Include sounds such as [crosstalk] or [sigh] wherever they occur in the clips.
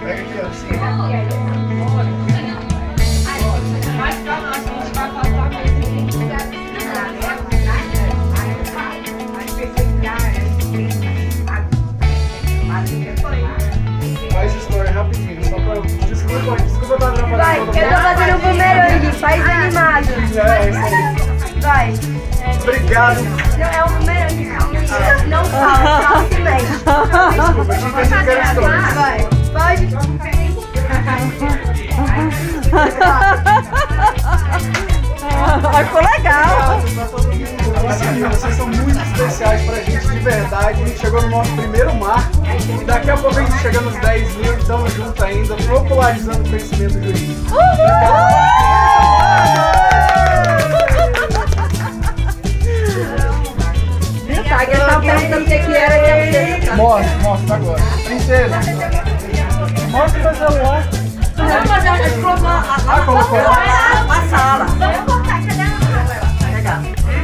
Pega aqui, ó. Sim. Faz história rapidinho, só pra. Desculpa, desculpa estar atrapalhando Vai, eu tô fazendo um bumerangue, faz animado. É. Vai. Obrigado. Não, é um bumerangue, calma. Não fala, mexe. Desculpa, a gente que era história. Vai, pode. Ficou legal. Obrigado. Assim, vocês são muito especiais pra gente, de verdade. A gente chegou no nosso primeiro marco. E daqui a pouco a gente chega nos 10 mil. Estamos juntos ainda, popularizando o conhecimento jurídico. Tá, Mostra pra celular. Fazer uma explosão. Ah, colocou. A sala. Pegar.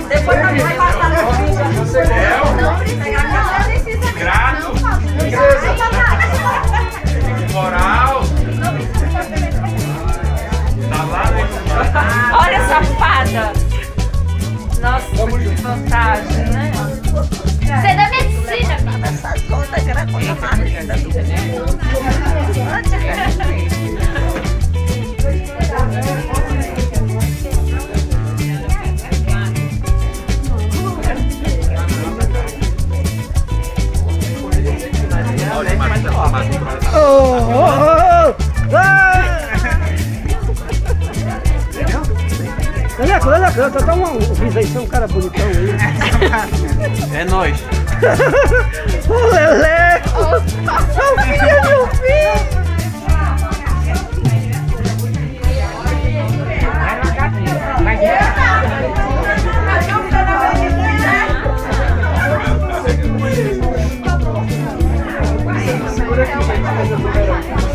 Depois vamos passar no fim. Você gosta? Grato, Princesa. moral. Tá lá, né? Olha essa fada! Nossa, que vantagem, contas era coisa mais linda Leleco, Leleco, tá, tá um, um riso aí, você é um cara bonitão aí. É nóis. [laughs] Ô, Leleco! Filho é meu filho! Segura aqui, gente. Faz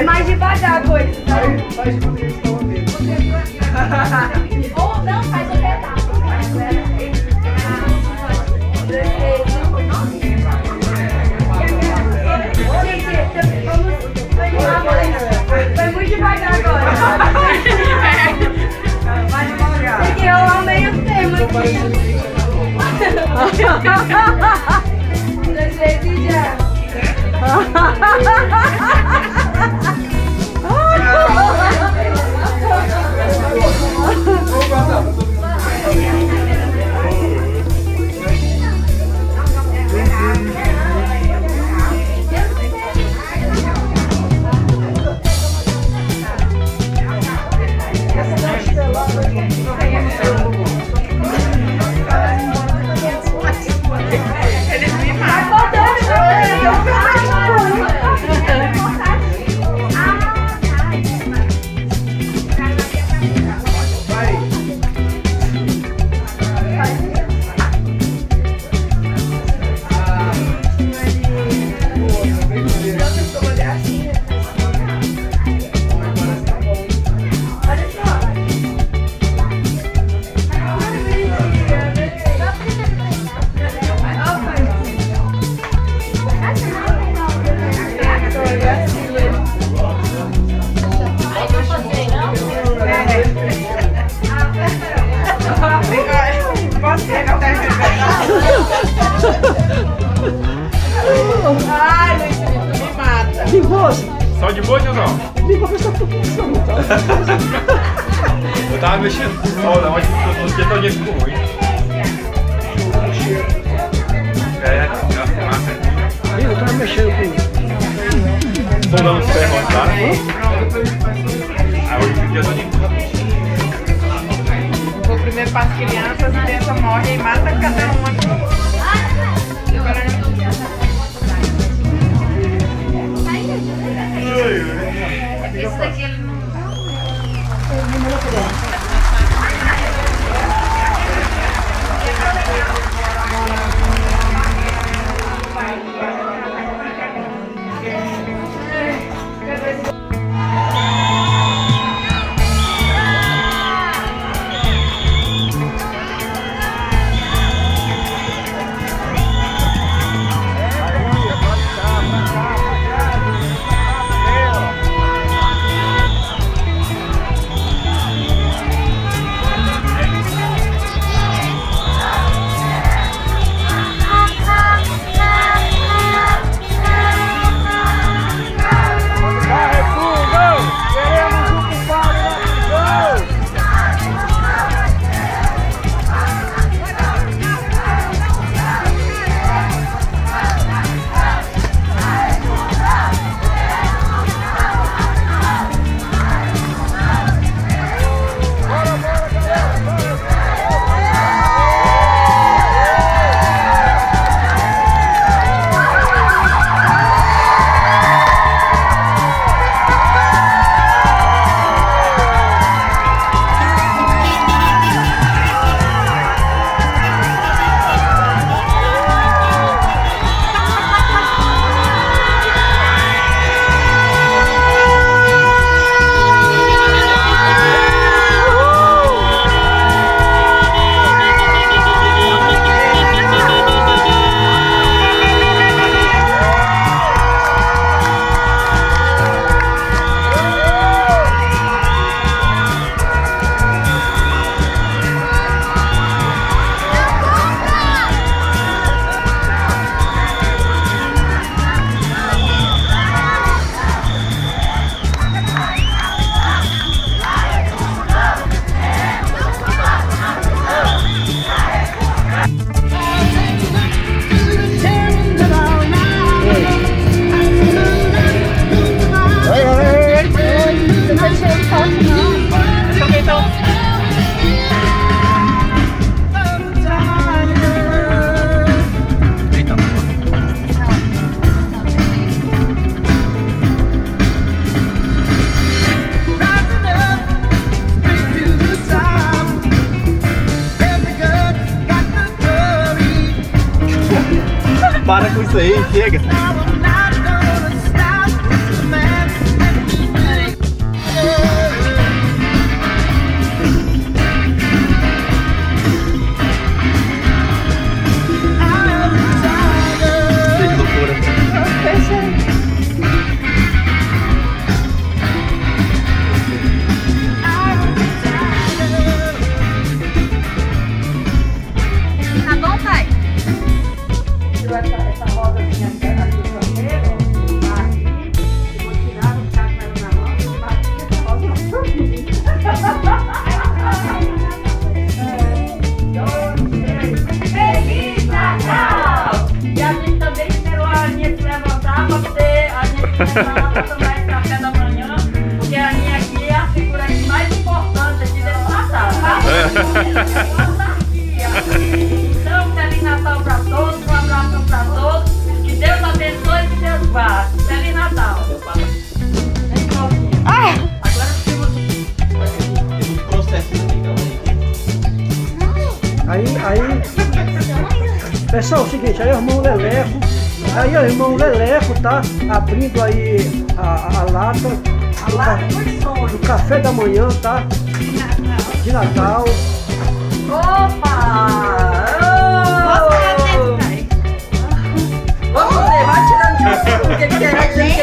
Eu fazer mais devagar coisa, tá? Faz, faz de quando a gente tava vendo. Ou não, faz o pedaço. Gente, vamos animar mais. Foi muito devagar agora. Tem que rolar o meio termo aqui. Dois vezes e já. Só de boa, tiozão? Me vou prestar atenção, tá? Eu tava mexendo com o sol, não, mas o dia ficou ruim. É, a fumaça. Eu tava mexendo com Soldando os ferros, tá? Aí hoje o dia todo dia. Vou primeiro para as crianças, as crianças morrem e mata cada uma aqui. Esse daqui ele Para com isso aí, chega. Então, Feliz Natal para todos, um abraço para todos, que Deus abençoe e que Deus vá. Feliz Natal! Aí, aí. Pessoal, é o seguinte, aí o irmão Leleco. Aí o irmão Leleco tá abrindo aí a, a- a lata. do ca- do café da manhã, tá? De Natal. Opa! Ô! Vamos ver, vai tirando o que, que é, o que, que é. Pega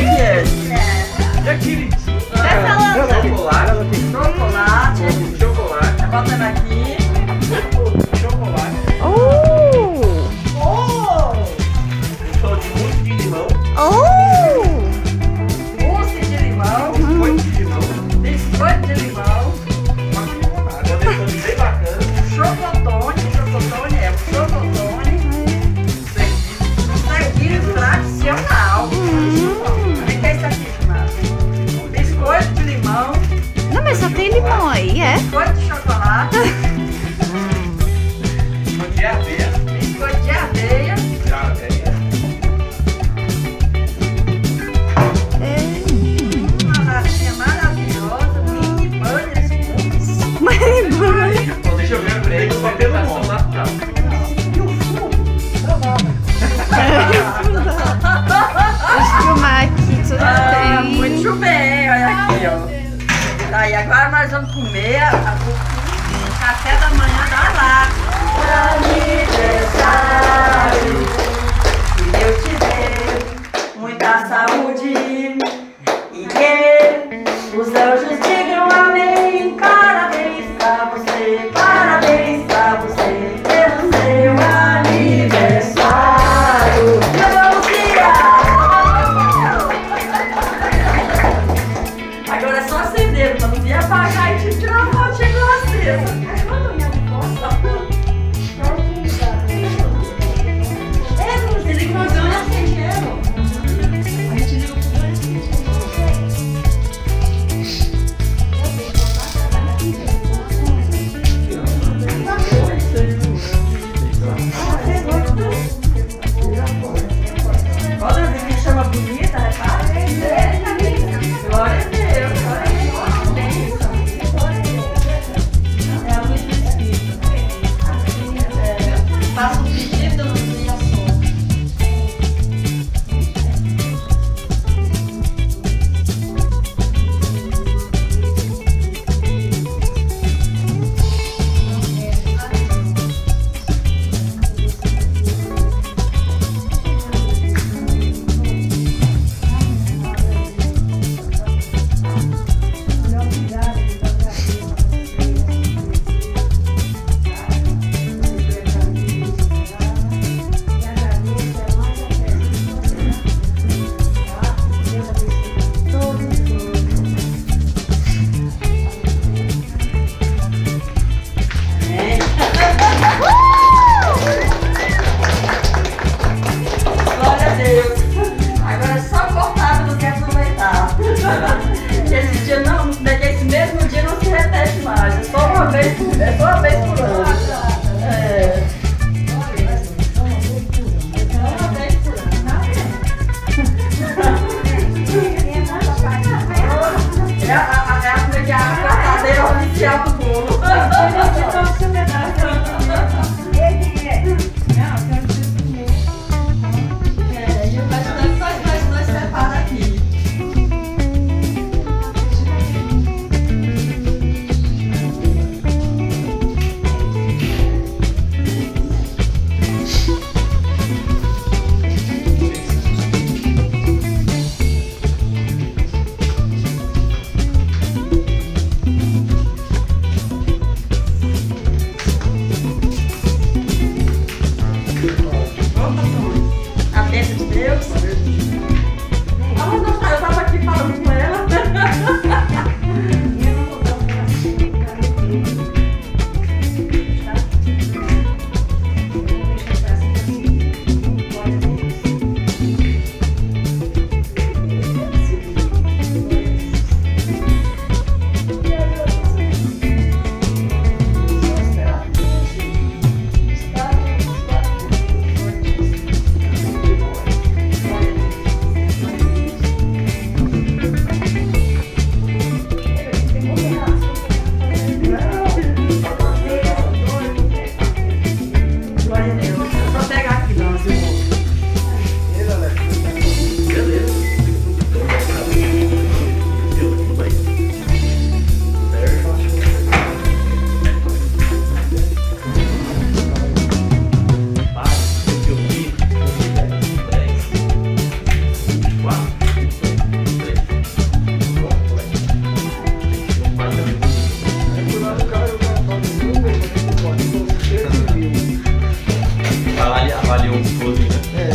avaliou o close, eh. né?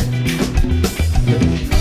É.